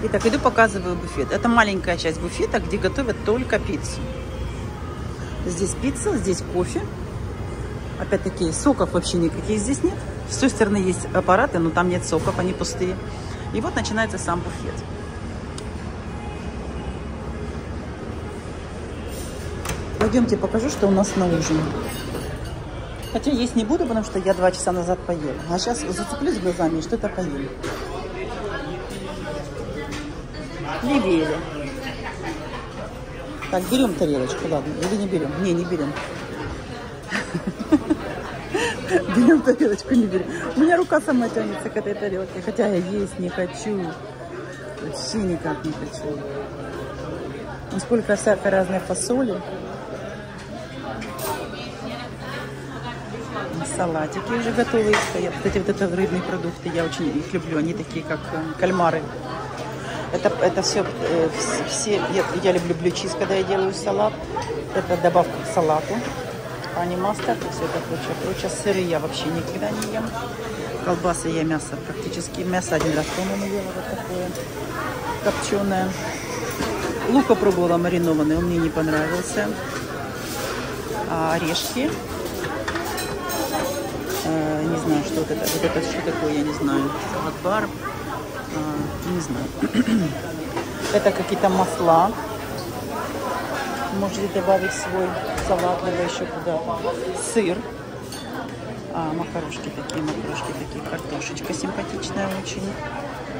Итак, иду показываю буфет. Это маленькая часть буфета, где готовят только пиццу. Здесь пицца, здесь кофе. Опять-таки, соков вообще никаких здесь нет. С той стороны есть аппараты, но там нет соков, они пустые. И вот начинается сам буфет. Пойдемте покажу, что у нас на ужин. Хотя есть не буду, потому что я два часа назад поела. А сейчас зацеплюсь глазами что-то поем. Левее. Так, берем тарелочку, ладно, или не берем? Не, не берем. Берем тарелочку, не берем. У меня рука сама тянется к этой тарелке, хотя я есть не хочу. Вообще никак не хочу. Сколько всякой разной фасоли. Салатики уже готовые стоят. Кстати, вот это рыбные продукты, я очень их люблю. Они такие, как э, кальмары. Это, это все, э, все я, я люблю блючиз, когда я делаю салат. Это добавка к салату. Пани мастер и все это прочее, прочее. Сыры я вообще никогда не ем. Колбасы я мясо практически. Мясо один раз, по-моему, ела вот такое копченое. Лук попробовала маринованный, он мне не понравился. А орешки. Э, не знаю, что это. Вот это что такое, я не знаю. Салат-бар. Не знаю. это какие-то масла. Можете добавить свой салат, либо еще куда-то. Сыр. А, макарошки такие, макарошки такие. Картошечка симпатичная очень.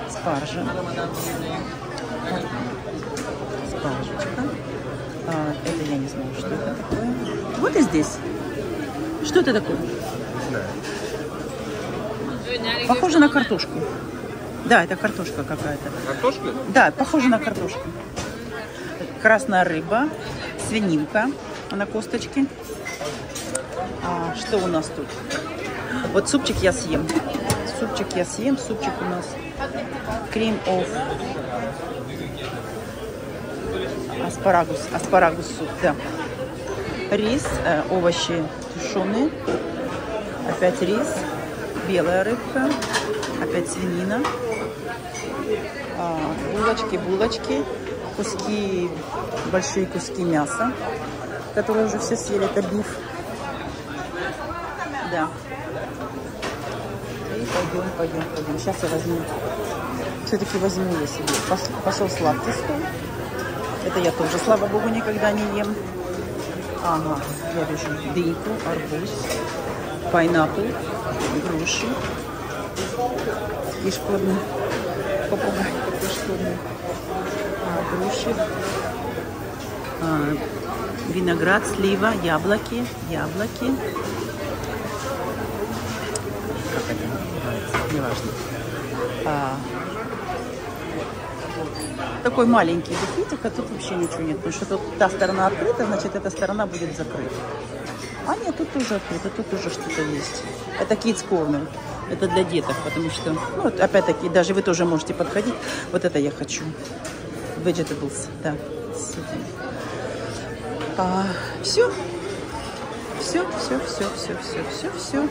Спаржа. Спаржечка. А, это я не знаю, что это такое. Вот и здесь. Что это такое? Похоже на картошку. Да, это картошка какая-то. Картошка? Да, похоже на картошку. Красная рыба, свининка на косточке. А, что у нас тут? Вот супчик я съем. Супчик я съем. Супчик у нас крем оф аспарагус. Аспарагус суп, да. Рис, э, овощи тушеные. Опять рис, белая рыбка, опять свинина. А, булочки, булочки, куски, большие куски мяса, которые уже все съели, это биф. Да. И пойдем, пойдем, пойдем. Сейчас я возьму, все-таки возьму я себе. Пошел, пошел сладкий стол. Это я тоже, слава богу, никогда не ем. Ага, я вижу дыньку, арбуз, пайнапл, груши. Кишкодный попугай такой шкодный. А, груши, а, виноград, слива, яблоки, яблоки. Как это называется? Неважно. А, такой маленький буфетик, а тут вообще ничего нет, потому что тут та сторона открыта, значит, эта сторона будет закрыта. А нет, тут тоже открыто, тут уже что-то есть. Это kids corner. Это для деток, потому что, ну, вот, опять-таки, даже вы тоже можете подходить. Вот это я хочу. Vegetables, да. А, все. Все, все, все, все, все, все, все.